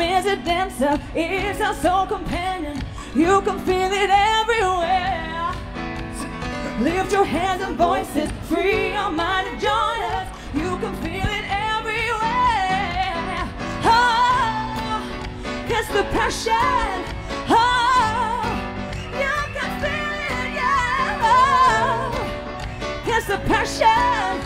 is a dancer, is a soul companion. You can feel it everywhere. Lift your hands and voices, free your mind and join us. You can feel it everywhere. Oh, it's the passion. Oh, you can feel it, yeah. Oh, it's the passion.